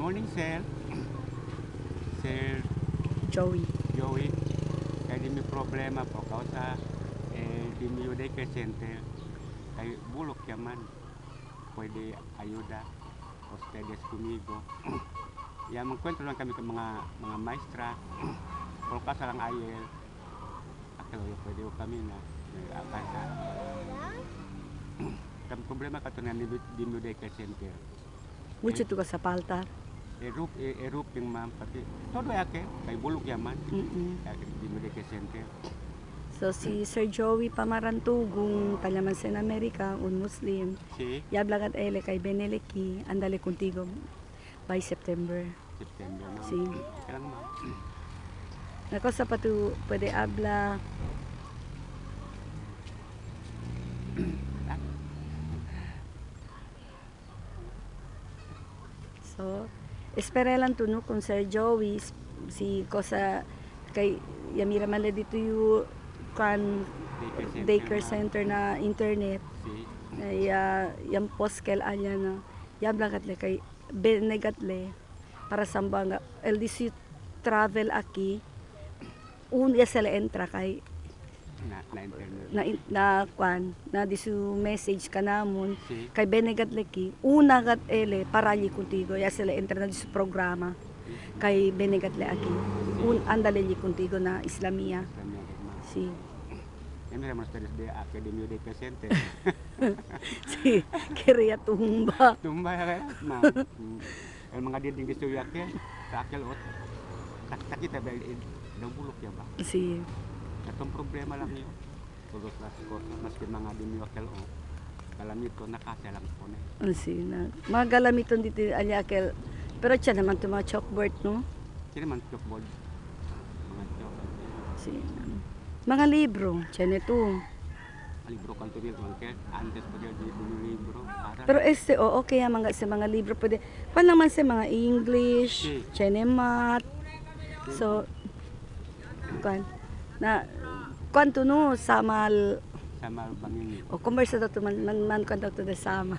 morning, sir. Sir. Joey. Joey, kaya di may problema po kao sa eh, di may yuday kay center kay bulok yaman pwede ayuda. Ustedes kumigo ya magkwento lang kami ng mga mga maestra. Kung ka lang ayel akala yo pwede ko kami na akasa Kam problema ka to na di di may yuday kay center? Mucho to ka sa paltar. Erup erup yung ma'am pati todo yake kay bulok yaman Mm-mm. kaya di center So si Sir Joey Pamarantugong, talaman sa Amerika, un Muslim. si Yablagat ele kay Beneleki, andale contigo by September. September no? Si Kailan ma'am? Nako sa patu pwede habla So, espera lang to no kung Sir Joey si cosa kay Yamira man la dito yung kan daycare center na internet. Si. Ay uh, yung poskel anya na yablagat le kay benegatle para sambanga. LDC travel aki un ya sila entra kay na, na na na kwan na disu message ka namon Si kay benegat leki una gat ele parali kuntigo ya sila entra na disu programa kay benegat le aki un andale li kuntigo na islamia si Eh, mira mo ustedes de Academia de Center. si kiriya tumba Tumba ya kaya. Mm. Ang mga dinding gusto yakin, sa akil ot. Tak sakit ba daw bulok ya ba? si Katong problema lang yun. Tulog las ko, maski mga dimiwakil o. Kalamit ko, nakasya lang po na. Ano si na mga galamiton dito alyakel pero siya naman to mga chalkboard no? Sino man chalkboard? Mga chalkboard. si mga libro siya nito Libro kan tubil ko kaya antes pa di bumi libro. Para pero este o okay ang mga sa mga libro pwede. Pa naman sa mga English siya math. So kan na kwanto no samal sama bangin o conversa to man man, man kwanto to the sama